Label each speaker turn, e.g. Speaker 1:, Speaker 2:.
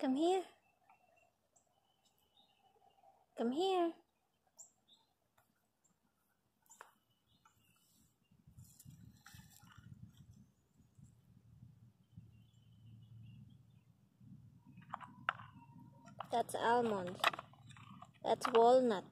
Speaker 1: Come here. Come here. That's almond. That's walnut.